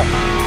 Bye.